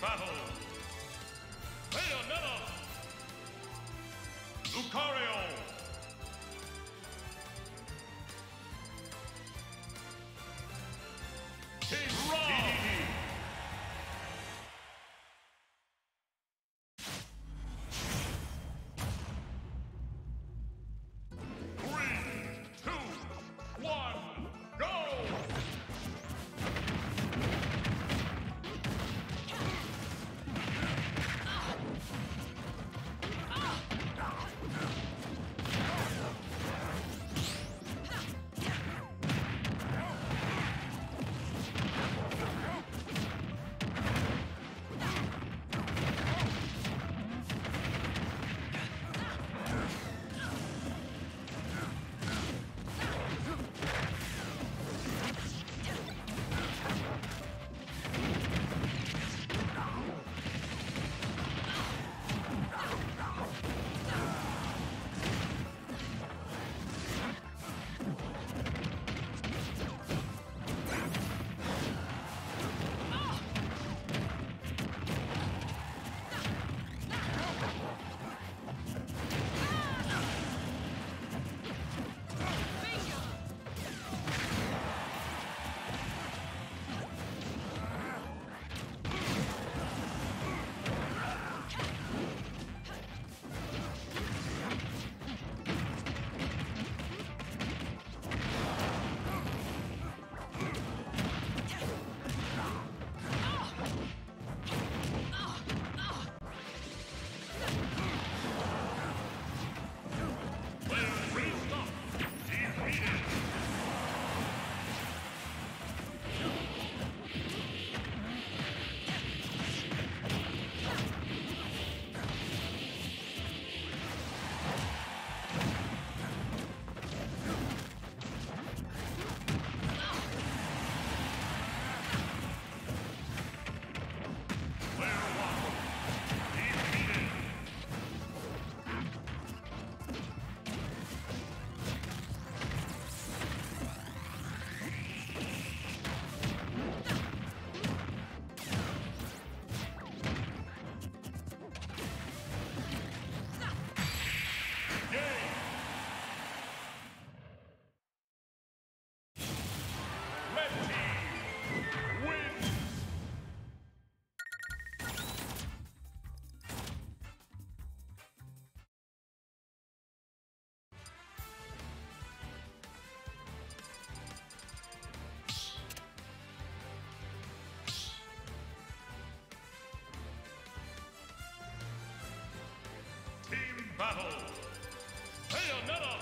battle. Bayonetta. Lucario. Battle. TDD.